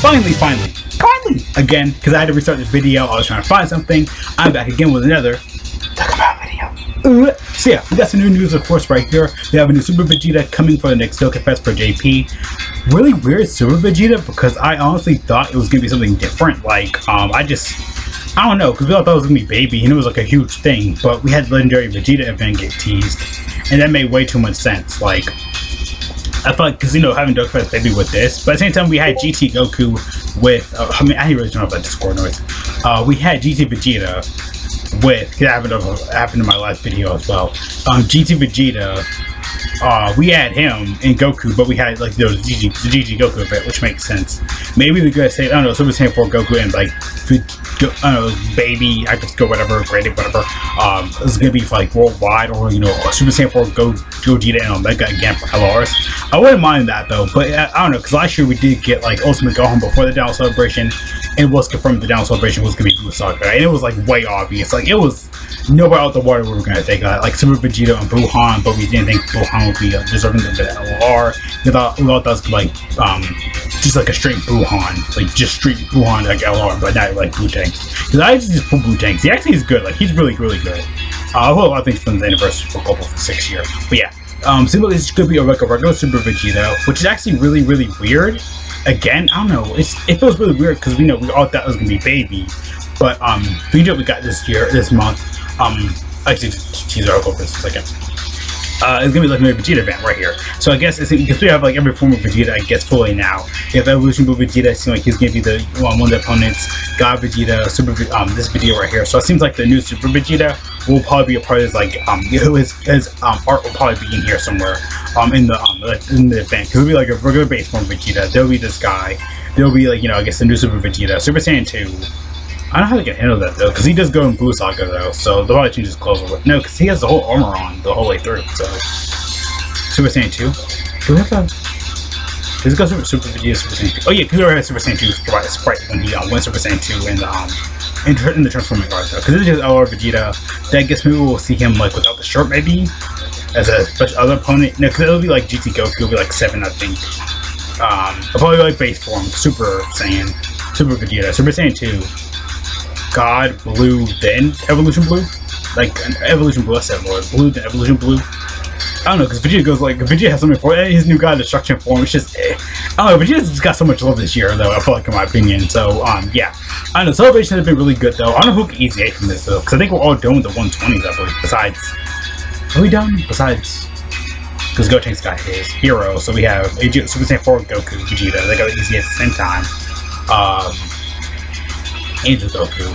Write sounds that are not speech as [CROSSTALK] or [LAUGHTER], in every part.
finally, finally, finally, again, because I had to restart this video, I was trying to find something. I'm back again with another Talk About video. Uh, so yeah, we got some new news, of course, right here. We have a new Super Vegeta coming for the next Dokkan Fest for JP. Really weird Super Vegeta because I honestly thought it was gonna be something different. Like, um, I just, I don't know, because we all thought it was gonna be Baby, and it was like a huge thing. But we had Legendary Vegeta event get teased, and that made way too much sense. Like, I feel like because you know having Dokkan Fest Baby with this, but at the same time we had GT Goku with. Uh, I mean, I really don't know about Discord noise. Uh, we had GT Vegeta with. That happened, happened in my last video as well. Um, GT Vegeta. Uh, we had him in Goku, but we had like those GG, the GG Goku event, which makes sense. Maybe we could say, I don't know, Super Saiyan 4 Goku and like, I don't know, baby, I just go whatever, graded, whatever. Um, it's gonna be for, like worldwide, or you know, Super Saiyan 4 Go Gogeta and Omega again for LRs. I wouldn't mind that though, but I, I don't know, because last year we did get like Ultimate Gohan before the Down Celebration, and it was confirmed the Down Celebration was gonna be Blue Saga, right? and it was like way obvious. Like it was nobody out the water we were gonna take uh, like Super Vegeta and Buuhan, but we didn't think Buuhan would be uh, deserving of the LR. We thought we thought that was like um just like a straight Buuhan, like just straight Buuhan like LR, but not like Buutenks. Because I just pull Buutenks. He actually is good. Like he's really really good. Uh, I lot of things from the anniversary for Global for six year. But yeah, um, like this could be a, like a regular Super Vegeta, which is actually really really weird. Again, I don't know. It's it feels really weird because we know we all thought it was gonna be Baby, but um, Vegeta we got this year this month um, actually, teaser article for this a second. Uh, it's gonna be like a Vegeta event right here. So I guess it's because we have like every form of Vegeta, I guess fully now. We have Evolution Blue Vegeta. It seems like he's gonna be the one, one of the opponents. God Vegeta, Super um this video right here. So it seems like the new Super Vegeta will probably be a part of his like um [LAUGHS] his his um art will probably be in here somewhere um in the um in the event. It'll be like a regular base form Vegeta. There'll be this guy. There'll be like you know I guess the new Super Vegeta, Super Saiyan two. I don't know how they can handle that though, because he does go in Blue Saga though, so they'll probably change his clothes bit. No, because he has the whole armor on the whole way through, so. Super Saiyan 2? Do we have a. Does it go Super, Super Vegeta Super Saiyan 2? Oh yeah, because we already had Super Saiyan 2 provide a sprite when he um, went Super Saiyan 2 in the, um, in, in the Transforming Guard though, because this is just LR Vegeta. That gets maybe we'll see him like without the shirt maybe, as a special other opponent. No, because it'll be like GT Goku, it'll be like 7, I think. Um, probably like base form, Super Saiyan, Super Vegeta, Super Saiyan 2. God Blue, then Evolution Blue? Like, Evolution Blue, I said. Blue, then Evolution Blue? I don't know, because Vegeta goes like, Vegeta has something for his new God Destruction form. It's just, eh. I don't know, Vegeta's got so much love this year, though, I feel like, in my opinion. So, um, yeah. I don't know, Celebration has been really good, though. I don't know who can easy from this, though, because I think we're all done with the 120s, I believe. Besides, are we done? Besides, because Gotenks got his hero, so we have Super Saiyan 4 Goku, Vegeta. They got easy at the same time. Um, Angel Goku.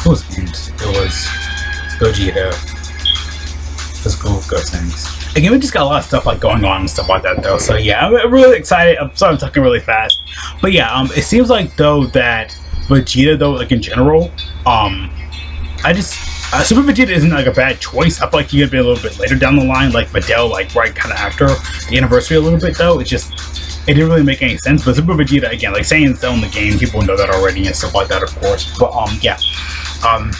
It was It was Gogeta. Physical ghost things. Again, we just got a lot of stuff like going on and stuff like that though. So yeah, I'm really excited. I'm sorry I'm talking really fast. But yeah, um it seems like though that Vegeta though, like in general, um I just uh, Super Vegeta isn't like a bad choice. I feel like he could be a little bit later down the line, like Videl, like right kind of after the anniversary a little bit though. It's just it didn't really make any sense. But Super Vegeta, again, like saying in the game, people know that already and stuff like that, of course. But um, yeah. Um,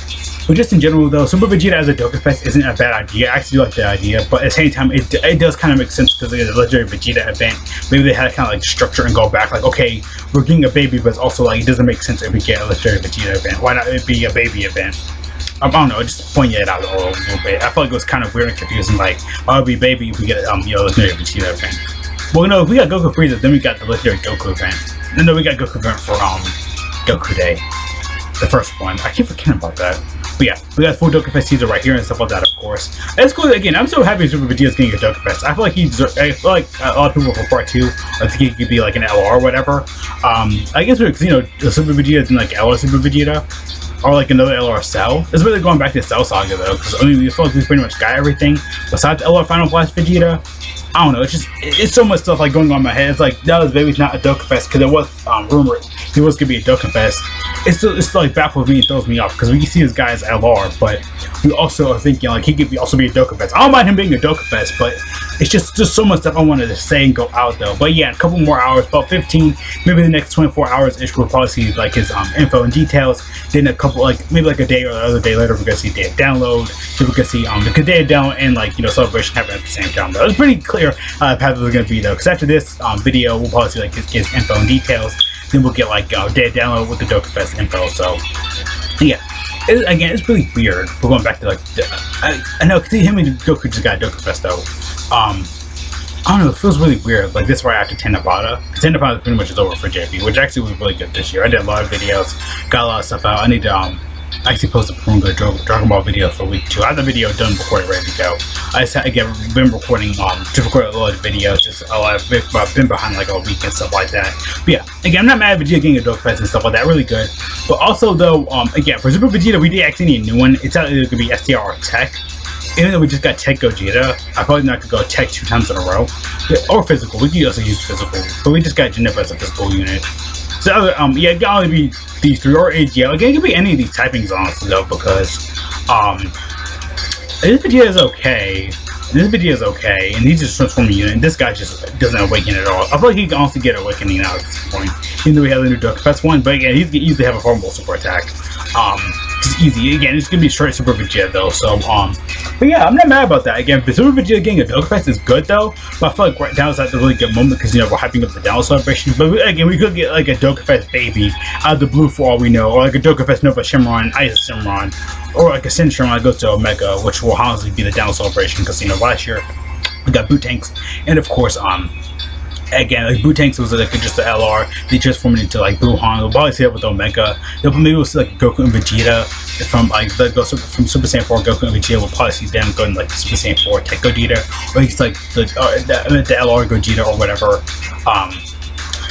but just in general, though, Super Vegeta as a Dokkan Fest isn't a bad idea. I actually like the idea, but at the same time, it, it does kind of make sense because it's a legendary Vegeta event. Maybe they had to kind of like structure and go back, like, okay, we're getting a baby, but it's also like it doesn't make sense if we get a legendary Vegeta event. Why not it be a baby event? I don't know, just pointing it out a little, a little bit. I felt like it was kind of weird and confusing. Like, why would be baby if we get um, you know, legendary Vegeta event? Well, no, if we got Goku Frieza, then we got the legendary Goku event. And then we got Goku event for um Goku Day, the first one. I keep forgetting about that. But yeah, we got full Dokkan Fest teaser right here and stuff like that, of course. It's cool. Again, I'm so happy Super Vegeta's getting a Dokkan Fest. I feel like he's. I feel like a lot of people for part two, I think he could be like an LR or whatever. Um, I guess because you know Super Vegeta is like LR Super Vegeta or like another LR Cell. It's really going back to Cell Saga though, because I mean we feel like we pretty much got everything besides LR Final Blast Vegeta. I don't know. It's just it's so much stuff like going on in my head. It's like that was baby's not a duck Fest because there was um, rumored he was gonna be a Dokkan Fest. It's still, it's still like baffles me and throws me off because we can see this guy as LR, but we also are thinking like he could be also be a Dokkan Fest. I don't mind him being a Dokkan Fest, but it's just just so much stuff I wanted to say and go out though. But yeah, a couple more hours, about 15, maybe the next 24 hours ish, we'll probably see like his um, info and details. Then a couple, like maybe like a day or the other day later, we're gonna see day download. Then we're gonna see um the day download and like you know celebration happening at the same time. But it's pretty clear uh, path is gonna be though. Because after this um, video, we'll probably see like his, his info and details. Then we'll get like uh, day of download with the Dokkan Fest info. So yeah. It, again, it's really weird. We're going back to like, the, I, I know, cause him and Goku just got Dokkan Fest though. Um, I don't know, it feels really weird. Like this right after Tanabata. Because Tanabata pretty much is over for JP, which actually was really good this year. I did a lot of videos, got a lot of stuff out. I need to um actually posted a Porunga Dragon Ball video for week two. I have the video done before it ready to go. I just again been recording um to record a lot of videos, just a lot of I've been behind like a week and stuff like that. But yeah, again I'm not mad at Vegeta getting a Dokkan Fest and stuff like that, really good. But also though, um again for Super Vegeta we did actually need a new one. It's either gonna be STR or Tech even though we just got Tech Gogeta, I probably not gonna go Tech two times in a row. Or physical. We could also use physical. But we just got Jennifer as a physical unit. So um yeah, it can only be these three or AGL. Again, it could be any of these typings honestly though, because um this video is okay. This video is okay, and he's just transforming unit. This guy just doesn't awaken at all. I feel like he can also get awakening now at this point, even though we have the new Dokkan Fest one. But again, he's gonna easily have a formidable super attack. Um, easy. Again, it's gonna be straight Super Vegeta though. So um, but yeah, I'm not mad about that. Again, Super Vegeta getting a Fest is good though. But I feel like right now is at the really good moment because you know we're hyping up the down celebration. But again, we could get like a Fest baby out of the blue for all we know, or like a Fest Nova Shenron, Ice Shenron, or like a Syn Shenron goes to Omega, which will honestly be the down celebration because you know last year we got Buutenks and of course um again, like Buutenks was like just the LR. They transformed into like Buuhan. They'll probably see it with Omega. They'll maybe we'll see like Goku and Vegeta from like the go from Super Saiyan 4 Goku and Vegeta. We'll probably see them going like Super Saiyan 4 Tech Gogeta, or he's like the, uh, the the LR Gogeta or whatever. Um,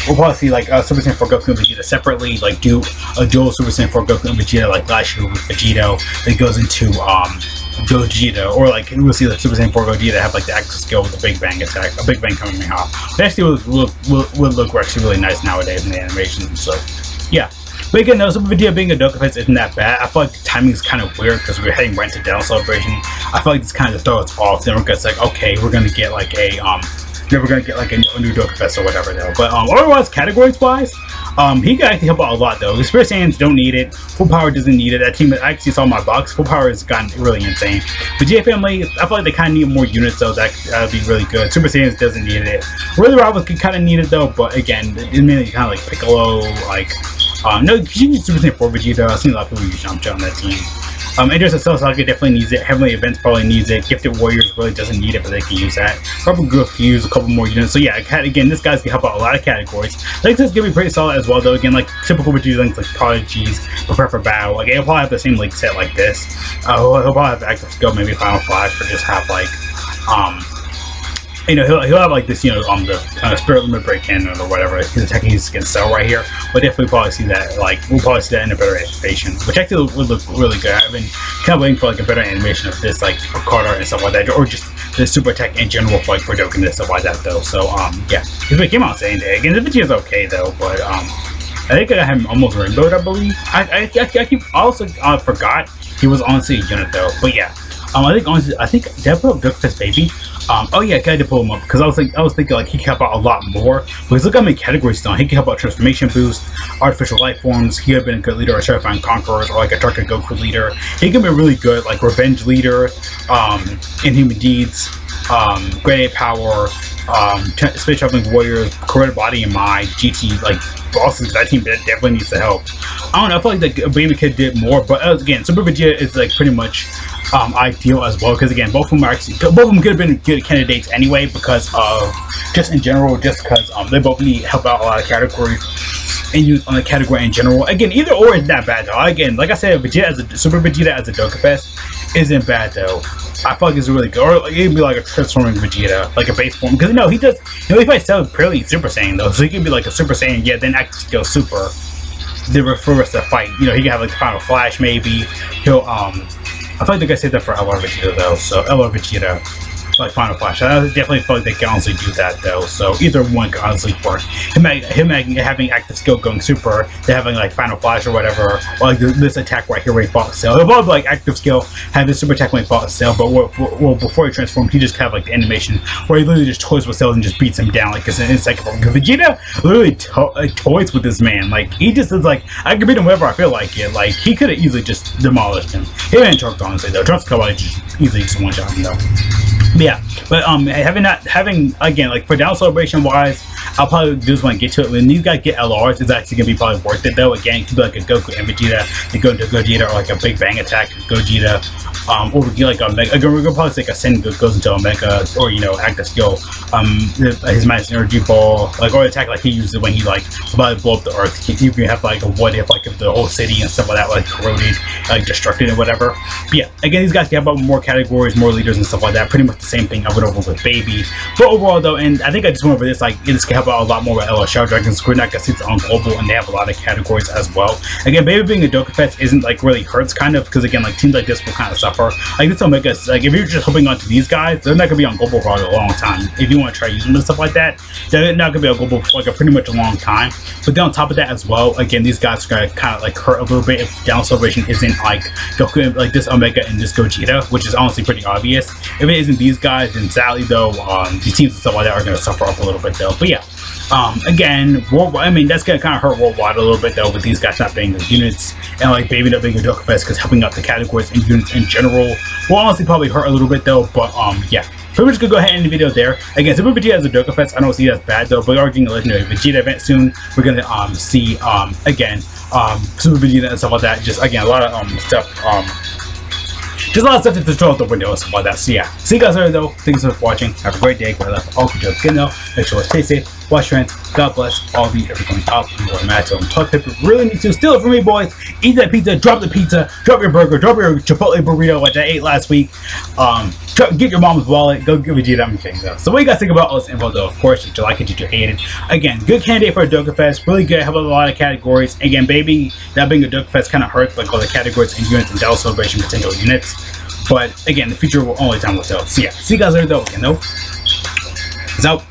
we'll probably see like uh, Super Saiyan 4 Goku and Vegeta separately, like do a dual Super Saiyan 4 Goku and Vegeta like last year with Vegito that goes into um Gogeta, or like we'll see the Super Saiyan 4 Gogeta have like the extra skill with the Big Bang attack, a Big Bang coming off. It actually would look, would, look actually really nice nowadays in the animations. So yeah. But again, no, Super Vegeta being a Dokkan Fest isn't that bad. I feel like the timing is kind of weird because we're heading right into Down Celebration. I feel like this kind of throws us off. Then we're like, okay, we're gonna get like a um, then we're gonna get like a, new Dokkan Fest or whatever though. But um, otherwise, categories wise, um, he can actually help out a lot though. The Spirit Saiyans don't need it. Full Power doesn't need it. That team I actually saw my box. Full Power has gotten really insane. The J family, I feel like they kind of need more units though. That would be really good. Super Saiyans doesn't need it. Really Rivals could kind of need it though, but again, it's mainly kind of like Piccolo, like um, no, you can use Super Saiyan 4 Vegeta. I've seen a lot of people use Yamcha on that team. Um, Idris Cell Saga definitely needs it. Heavenly Events probably needs it. Gifted Warriors really doesn't need it, but they can use that. Probably Growth can use a couple more units. So yeah, again, this guy's can help out a lot of categories. Link is gonna be pretty solid as well, though. Again, like typical Vegeta links like Prodigies, prepare for battle. Like he'll probably have the same link set like this. Uh, he'll, he'll probably have active skill, maybe Final Flash, or just have like um you know, he'll, he'll have like this, you know, on the uh, Spirit Limit Break Cannon or whatever his attack he's against Cell right here. But definitely probably see that, like, we'll probably see that in a better animation, which actually would look really good. I've been kind of waiting for like a better animation of this, like, Carter and stuff like that, or just the super attack in general for like and stuff like that, though. So, um, yeah, because we came out saying that. Again, the video is okay, though, but, um, I think I have him almost rainbowed, I believe. I, I, I, I keep also uh, forgot he was honestly a unit, though. But yeah, um, I think honestly, I think did put up Dokkan Fest Baby? Um, oh yeah, I had to pull him up because I was like, I was thinking like he can help out a lot more. Because look how many categories he's on. He can help out transformation boost, artificial life forms. He could have been a good leader, or terrifying conquerors, or like a Dark Goku leader. He can be really good, like revenge leader, um, inhuman deeds, um, great power, um, space traveling warriors, corroded body, and my GT like bosses. That team definitely needs the help. I don't know. I feel like the Baby Kid did more, but uh, again, Super Vegeta is like pretty much um, ideal as well because again, both of them are actually both of them could have been good candidates anyway because of just in general, just because um, they both need help out a lot of categories and use on the category in general. Again, either or is not bad though. Again, like I said, Vegeta as a Super Vegeta as a Dokkan Fest isn't bad though. I feel like it's really good. Or like, it'd be like a transforming Vegeta, like a base form. Because know he does. You know he fights still pretty Super Saiyan though, so he can be like a Super Saiyan, yeah, then actually go Super. The reverse the fight. You know he can have like Final Flash maybe. He'll um I feel like guy said that for LR Vegeta though, so LR Vegeta. Like Final Flash. I definitely feel like they can honestly do that though. So either one could honestly work. Him, him having active skill going super, they having like Final Flash or whatever, or like this attack right here where he fought Cell. He'll probably like active skill, his super attack when he fought Cell, but well, before he transformed, he just have like the animation where he literally just toys with Cell and just beats him down like it's an insect. Because Vegeta literally to like, toys with this man. Like he just is like I can beat him whenever I feel like it. Like he could have easily just demolished him. He didn't Trunks honestly though. Trunks could probably just easily just one shot him though. Yeah, but um, having that, having again, like for down celebration wise, I'll probably just want to get to it. When you guys get LRs, it's actually gonna be probably worth it though. Again, be like a Goku and Vegeta, they go into Gogeta or like a Big Bang Attack Gogeta, um, or like a Mega. Gonna probably like a Sen goes into a Mega or you know active skill, um, his minus energy ball, like or attack like he uses when he like about to blow up the Earth. You can have like a what if like if the whole city and stuff like that like corroded, like destructed and whatever. But yeah, again, these guys have more categories, more leaders and stuff like that. Pretty much the same thing I went over with Baby. But overall though, and I think I just went over this like this can help out a lot more with Shadow Dragons. Squid Knight it's on global and they have a lot of categories as well. Again, Baby being a Dokkan isn't like really hurts kind of because again like teams like this will kind of suffer. Like this us like if you're just hoping onto these guys, they're not gonna be on global for a long time. If you want to try using them and stuff like that, they're not gonna be on global for like a pretty much a long time. But then on top of that as well, again these guys are gonna kind of like hurt a little bit if down celebration isn't like Goku like this Omega and this Gogeta, which is honestly pretty obvious. If it isn't these guys, then sadly though, um, these teams and stuff like that are gonna suffer up a little bit though. But yeah. Um, again, worldwide, I mean, that's gonna kind of hurt worldwide a little bit though, with these guys not being the units and like Baby not being a Fest because helping out the categories and units in general will honestly probably hurt a little bit though. But um, yeah, pretty much gonna go ahead and end the video there. Again, Super Vegeta as a Dokkan Fest, I don't see that as bad though, but we are getting a legendary Vegeta event soon. We're gonna um see um again um Super Vegeta and stuff like that. Just again a lot of um stuff um just a lot of stuff to throw out the window and stuff like that. So yeah, see you guys later though. Thanks so much for watching. Have a great day. Go left all good. Get know. Make sure to stay safe. Your hands. God bless all of you. Everyone out. You are mad. So toilet paper. Really need to steal it from me, boys. Eat that pizza. Drop the pizza. Drop your burger. Drop your Chipotle burrito, which I ate last week. Um, get your mom's wallet. Go give Vegeta. I'm kidding though. So what you guys think about all this info though? Of course, did you like it? Did you hate it? Again, good candidate for a Dokkan Fest. Really good. Have a lot of categories. Again, baby, that being a Dokkan Fest kind of hurts like all the categories and units and Dell Celebration potential units. But again, the future will only time will tell. So yeah, see you guys later though. You know, peace out.